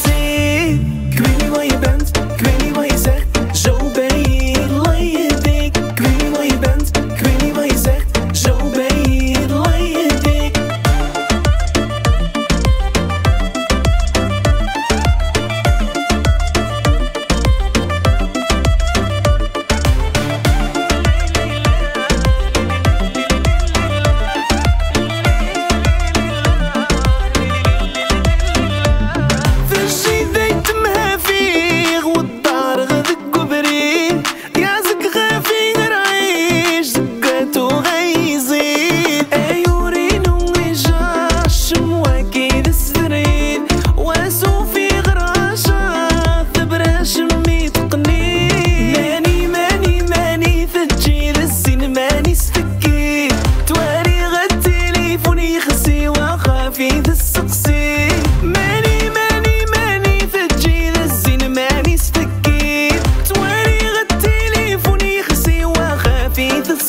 zegt, ik weet niet wat je bent, ik weet niet wat je zegt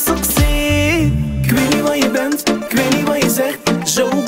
succeed Quindi wat je bent, ik weet niet wat je zegt Zo